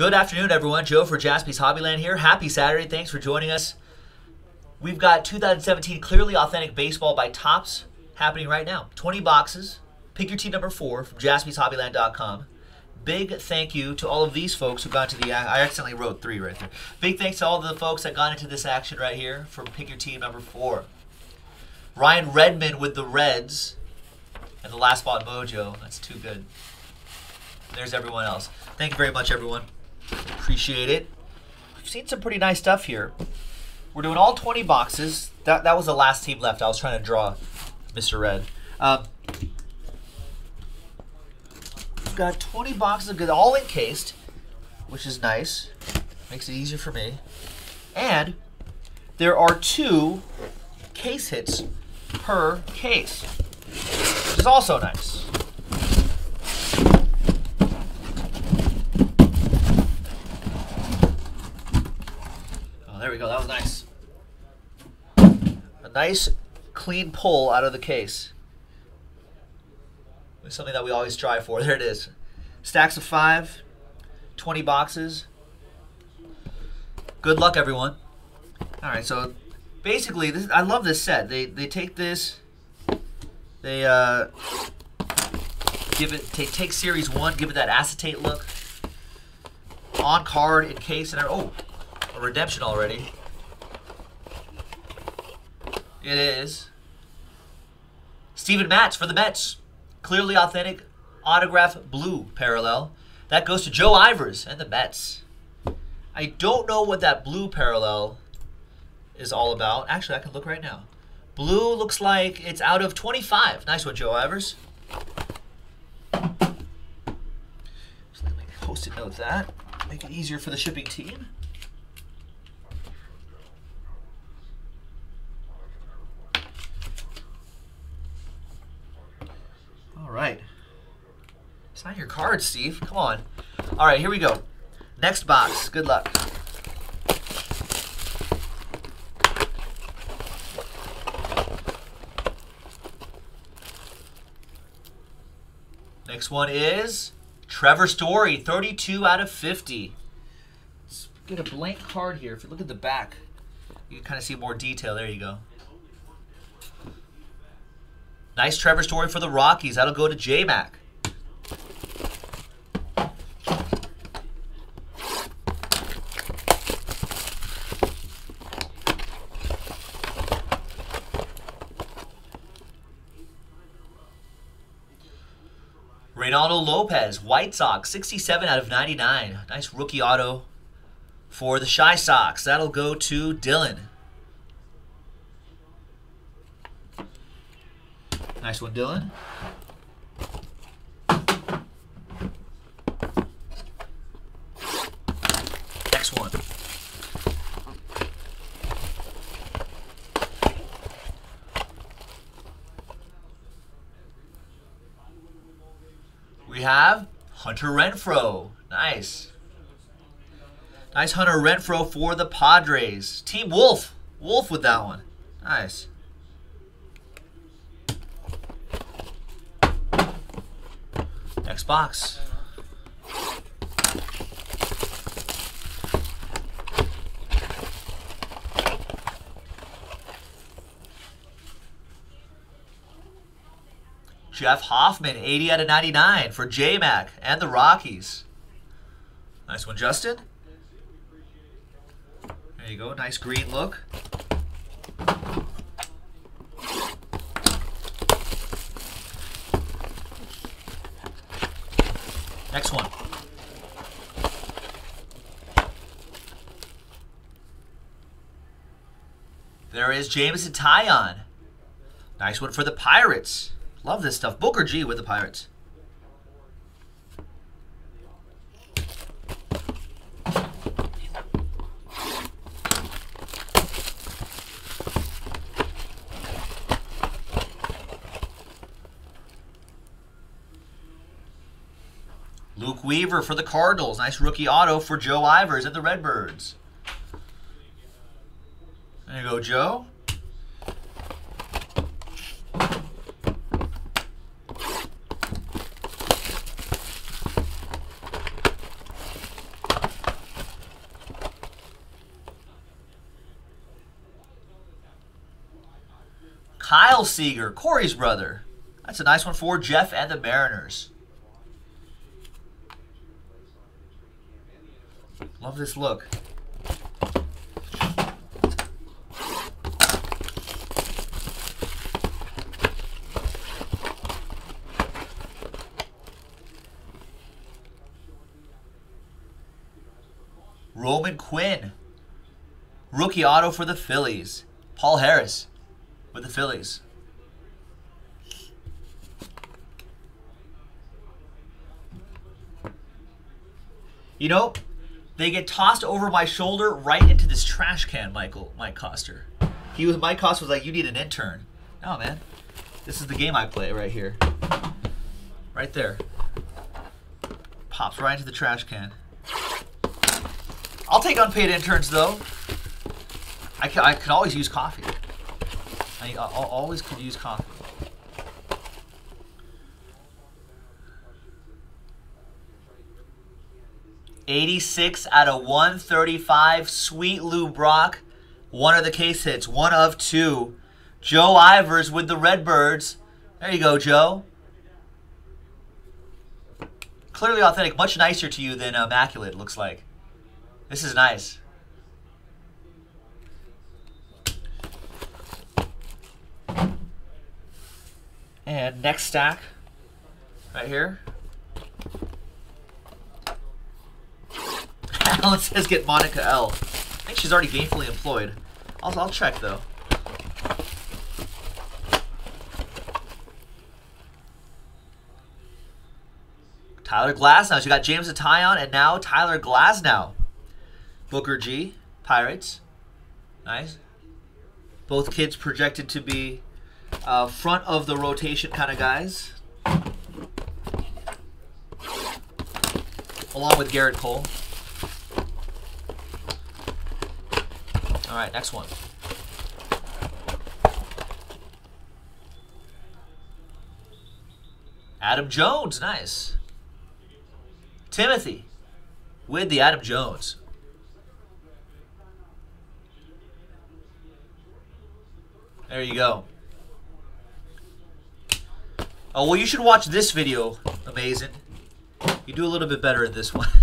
Good afternoon, everyone. Joe for Jaspy's Hobbyland here. Happy Saturday. Thanks for joining us. We've got 2017 Clearly Authentic Baseball by Topps happening right now. 20 boxes. Pick your team number four from jaspyshobbyland.com. Big thank you to all of these folks who got into the. I accidentally wrote three right there. Big thanks to all the folks that got into this action right here for pick your team number four. Ryan Redmond with the Reds and the last spot mojo. That's too good. There's everyone else. Thank you very much, everyone. Appreciate it. We've seen some pretty nice stuff here. We're doing all 20 boxes. That, that was the last team left. I was trying to draw Mr. Red. Um, we've got 20 boxes of good, all encased, which is nice. Makes it easier for me. And there are two case hits per case, which is also nice. There we go. That was nice. A nice clean pull out of the case. It's something that we always strive for. There it is. Stacks of five, 20 boxes. Good luck, everyone. All right, so basically, this, I love this set. They they take this, they uh, give it take take series one, give it that acetate look. On card, in case, and oh, redemption already. It is. Steven Matz for the Mets. Clearly authentic autograph blue parallel. That goes to Joe Ivers and the Mets. I don't know what that blue parallel is all about. Actually, I can look right now. Blue looks like it's out of 25. Nice one, Joe Ivers. So let me post-it note that. Make it easier for the shipping team. All right. Sign your card, Steve. Come on. All right, here we go. Next box. Good luck. Next one is Trevor Story, 32 out of 50. Let's get a blank card here. If you look at the back, you can kind of see more detail. There you go. Nice Trevor Story for the Rockies. That'll go to J-Mac. Reynaldo Lopez, White Sox, 67 out of 99. Nice rookie auto for the Chi Sox. That'll go to Dylan. Nice one, Dylan. Next one. We have Hunter Renfroe. Nice. Nice Hunter Renfroe for the Padres. Team Wolf. Wolf with that one. Nice. Next box. Jeff Hoffman, 80 out of 99 for J-Mac and the Rockies. Nice one, Justin. There you go, nice green look. Next one. There is Jameson Taillon. Nice one for the Pirates. Love this stuff. Booker G with the Pirates. Weaver for the Cardinals. Nice rookie auto for Joe Ivers at the Redbirds. There you go, Joe. Kyle Seager, Corey's brother. That's a nice one for Jeff and the Mariners. Love this look. Roman Quinn. Rookie auto for the Phillies. Paul Harris with the Phillies. You know, they get tossed over my shoulder right into this trash can, Michael, Mike Coster. He was Mike Coster was like, you need an intern. No man. This is the game I play right here. Right there. Pops right into the trash can. I'll take unpaid interns though. I can, I can always use coffee. I, I always could use coffee. Eighty-six out of one thirty-five. Sweet Lou Brock, one of the case hits, one of two. Joe Ivers with the Redbirds. There you go, Joe. Clearly authentic, much nicer to you than uh, immaculate. Looks like. This is nice. And next stack, right here. Alan says get Monica L. I think she's already gainfully employed. I'll, I'll check though. Tyler Glasnow. So you got James Taillon and now Tyler Glasnow. Booker G, Pirates. Nice. Both kids projected to be uh, front of the rotation kind of guys. Along with Gerrit Cole. All right, next one. Adam Jones, nice. Timothy with the Adam Jones. There you go. Oh, well, you should watch this video. Amazing. You do a little bit better at this one.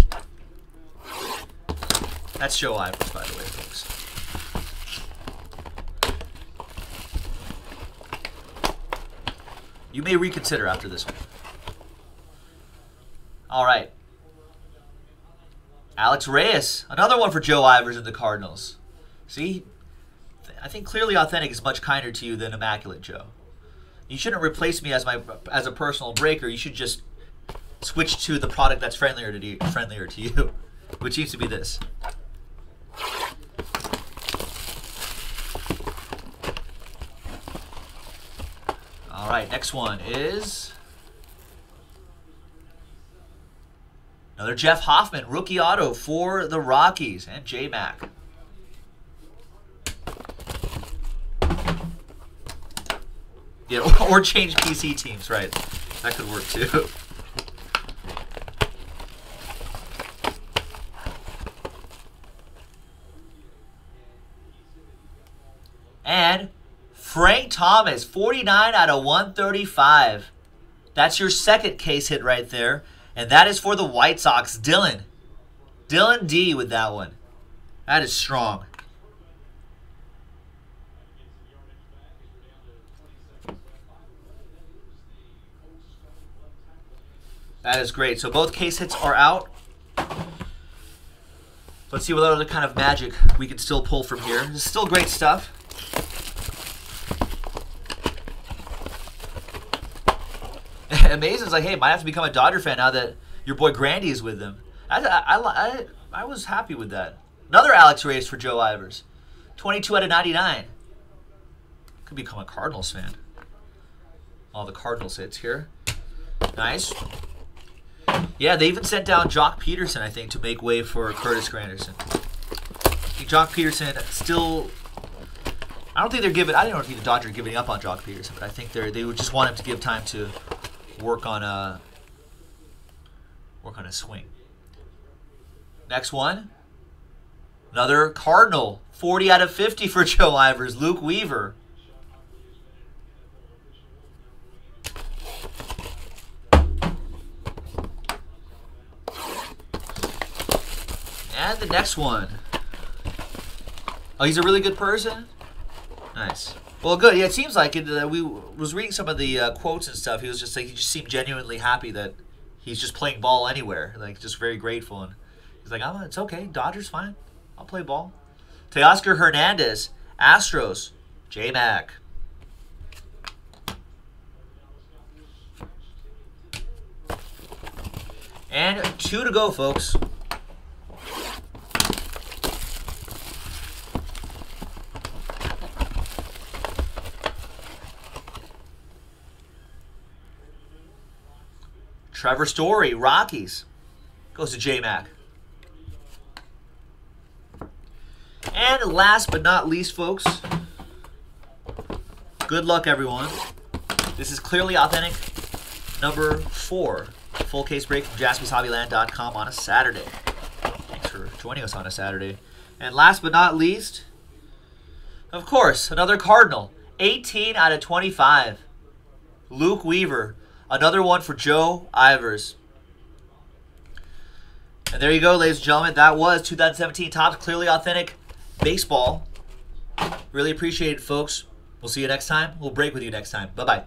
That's Joe Ivers, by the way, folks. You may reconsider after this one. All right. Alex Reyes. Another one for Joe Ivers and the Cardinals. See, I think clearly authentic is much kinder to you than immaculate, Joe. You shouldn't replace me as my as a personal breaker. You should just switch to the product that's friendlier to you, friendlier to you, which seems to be this. All right, next one is another Jeff Hoffman rookie auto for the Rockies and J Mac. Yeah, or, change PC teams, right? That could work too. And Frank Thomas, 49 out of 135. That's your second case hit right there. And that is for the White Sox. Dylan. Dylan D with that one. That is strong. That is great. So both case hits are out. Let's see what other kind of magic we can still pull from here. This is still great stuff. Amazing's like, hey, might have to become a Dodger fan now that your boy Grandy is with them. I, I, I, I was happy with that. Another Alex Reyes for Joe Ivers. 22 out of 99. Could become a Cardinals fan. All the Cardinals hits here. Nice. Yeah, they even sent down Joc Pederson, I think, to make way for Curtis Granderson. Joc Pederson still. I don't think they're giving. I don't think the Dodgers are giving up on Joc Pederson, but I think they they would just want him to give time to work on a work on a swing. Next one. Another Cardinal. 40 out of 50 for Joe Ivers. Luke Weaver. And the next one. Oh, he's a really good person? Nice. Well, good. Yeah, it seems like it. Uh, we was reading some of the uh, quotes and stuff. He was just like he just seemed genuinely happy that he's just playing ball anywhere. Like just very grateful and he's like, "Oh, it's okay. Dodgers fine. I'll play ball." Teoscar Hernandez, Astros, J Mac. And two to go, folks. Trevor Story, Rockies. Goes to J Mac. And last but not least, folks, good luck, everyone. This is clearly authentic number four. Full case break from jaspyshobbyland.com on a Saturday. Thanks for joining us on a Saturday. And last but not least, of course, another Cardinal. 18 out of 25. Luke Weaver. Another one for Joe Ivers. And there you go, ladies and gentlemen. That was 2017 Topps Clearly Authentic Baseball. Really appreciate it, folks. We'll see you next time. We'll break with you next time. Bye bye.